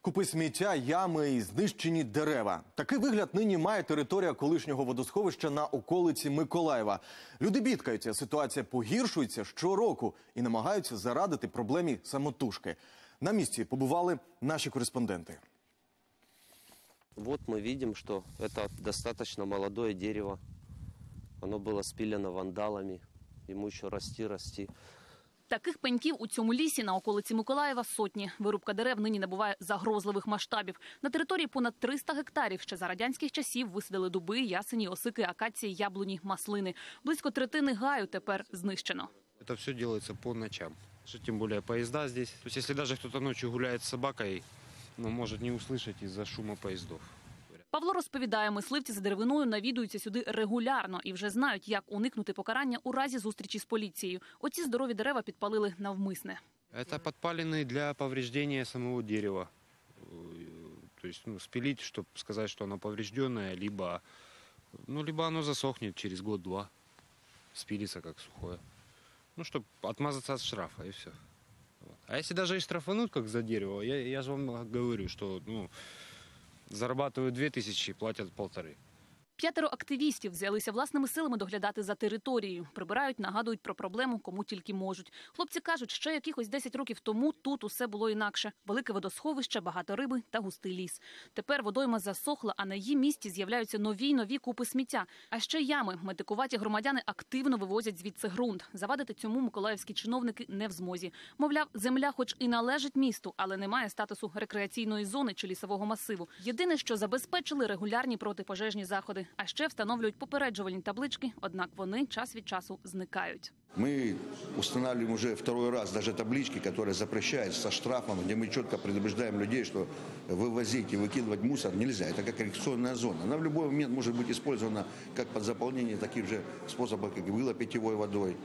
Купи сміття, ями і знищені дерева. Такий вигляд нині має територія колишнього водосховища на околиці Миколаєва. Люди бідкаються, ситуація погіршується щороку і намагаються зарадити проблемі самотужки. На місці побували наші кореспонденти. Вот мы видим, что это достаточно молодое дерево. Оно было спилено вандалами. Ему еще расти, расти. Таких пеньків у цьому лісі на околиці Миколаєва сотні. Вирубка дерев нині набуває загрозливих масштабів. На території понад 300 гектарів ще за радянських часів висадили дуби, ясені, осики, акації, яблуні, маслини. Близько третини гаю тепер знищено. Это все делается по ночам. Что тем более поезда здесь. То есть если даже кто-то ночью гуляет ну, может не услышать из-за шума поездов. Павло розповідає, мисливці за деревиною навідуються сюди регулярно і вже знають, як уникнути покарання у разі зустрічі з поліцією. Оці здорові дерева підпалили навмисне. Это подпаленные для повреждения самого дерева. Э, То есть ну, спилить, чтобы сказать, что оно поврежденное, либо, ну, либо оно засохнет через год-два, спилится как сухое. Ну, чтобы отмазаться от штрафа, и все. А если даже и штрафанут, как за дерево, я, я же вам говорю, что ну, зарабатывают 2000, платят полторы. П'ятеро активістів взялися власними силами доглядати за територією. Прибирають, нагадують про проблему, кому тільки можуть. Хлопці кажуть, ще якихось 10 років тому тут усе було інакше: велике водосховище, багато риби та густий ліс. Тепер водойма засохла, а на її місці з'являються нові й нові купи сміття. А ще ями. Метикуваті громадяни активно вивозять звідси ґрунт. Завадити цьому миколаївські чиновники не в змозі. Мовляв, земля, хоч і належить місту, але не має статусу рекреаційної зони чи лісового масиву. Єдине, що забезпечили регулярні протипожежні заходи, а ще встановлюють попереджувальні таблички. Однак вони час від часу зникають. Мы устанавливаем уже второй раз даже таблички, которые запрещают со штрафом, где мы четко предупреждаем людей, что вывозить и выкидывать мусор нельзя. Это как коррекционная зона. Она в любой момент может быть использована как под заполнение таких же способов, как и было питьевой водой.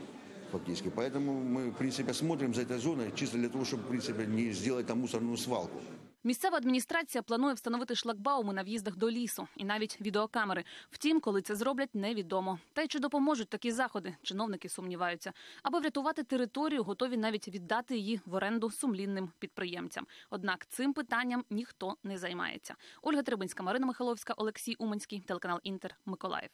Фактически. Поэтому мы, в принципе, смотрим за этой зоной чисто для того, чтобы, в принципе, не сделать там мусорную свалку. Місцева адміністрація планує встановити шлагбауми на в'їздах до лісу і навіть відеокамери. Втім, коли це зроблять, невідомо. Та й чи допоможуть такі заходи? Чиновники сумніваються. Аби врятувати територію, готові навіть віддати її в оренду сумлінним підприємцям. Однак цим питанням ніхто не займається. Ольга Трибинська, Марина Михайловська, Олексій Уманський, телеканал Інтер, Миколаїв.